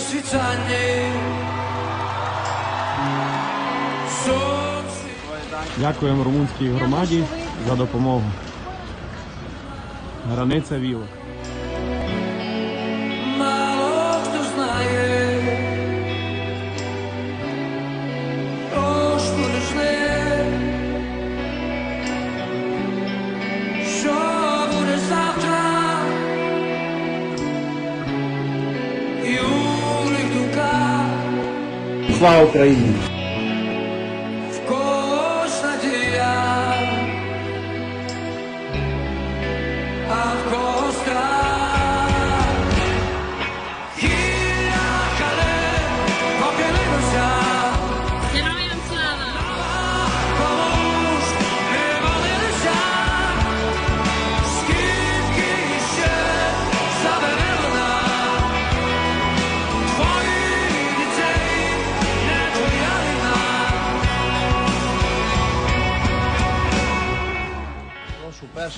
Світанні. Дякуємо румунській громаді за допомогу. Границя віла. мало хто знає. Тож Слава Україні!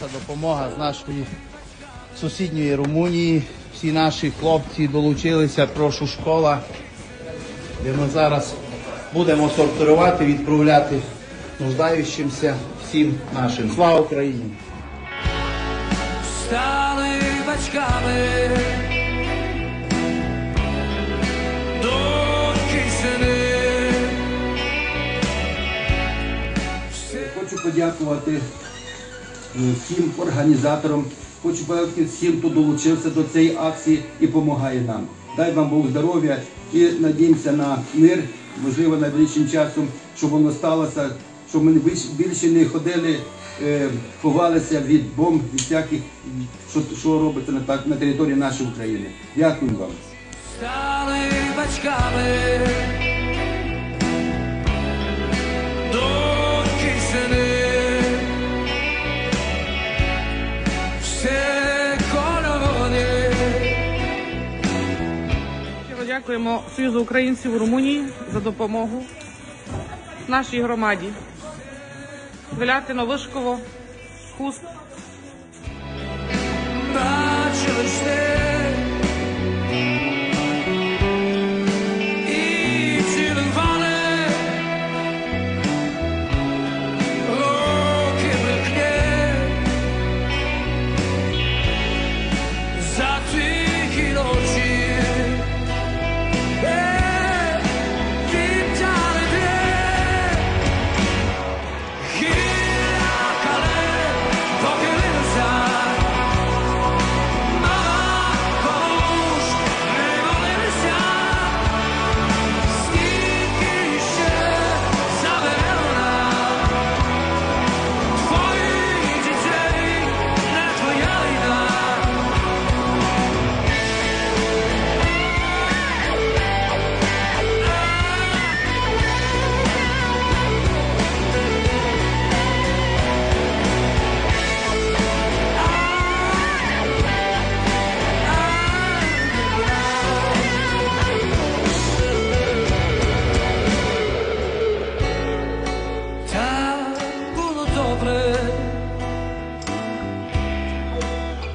Перша допомога з нашої сусідньої Румунії. Всі наші хлопці долучилися. Прошу школа, де ми зараз будемо сортувати, відправляти нуждаючимся всім нашим. Слава Україні! стали батьками. Хочу подякувати всім організаторам, хочу подякувати всім, хто долучився до цієї акції і допомагає нам. Дай вам Бог здоров'я і надіємося на мир, можливо, найближчим часом, щоб воно сталося, щоб ми більш- більше не ходили, е, ховалися від бомб, від всяких, що, що робиться на, так- на території нашої України. Дякую вам. стали батьками, дякуємо Союзу українців у Румунії за допомогу нашій громаді. Вилятино, Вишково, Хуст.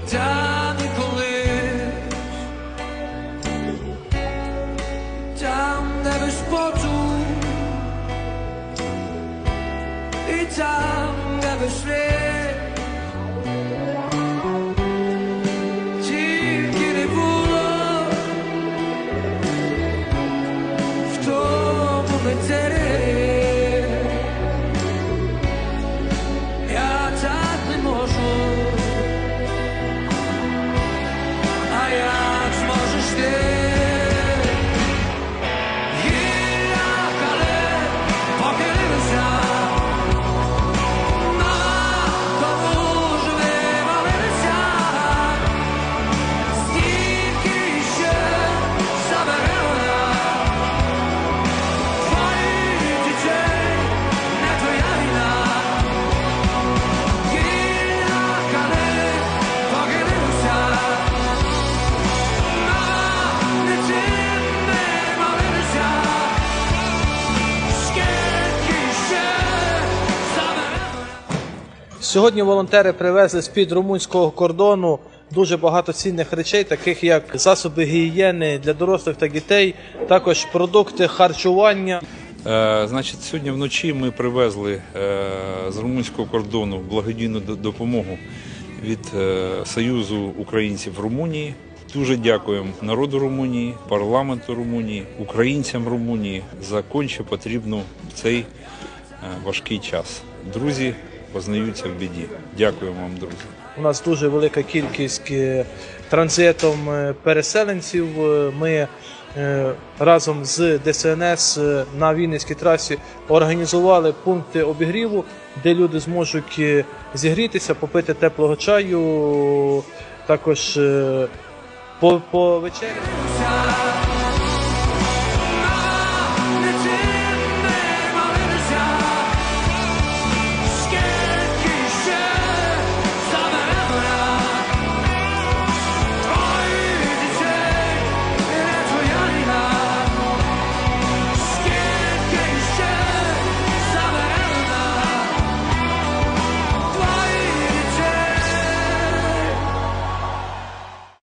die. Сьогодні волонтери привезли з-під румунського кордону дуже багато цінних речей, таких як засоби гігієни для дорослих та дітей, також продукти харчування. Е, Значить, сьогодні вночі ми привезли е, з румунського кордону благодійну допомогу від е, Союзу українців Румунії. Дуже дякуємо народу Румунії, парламенту Румунії, українцям Румунії за конче потрібну в цей важкий час. Друзі познаються в біді. Дякуємо вам, друзі. У нас дуже велика кількість е, транзитом е, переселенців. Е, Ми разом з ДСНС на Вінницькій трасі організували пункти обігріву, де люди зможуть зігрітися, попити теплого чаю, також по, повечеряти.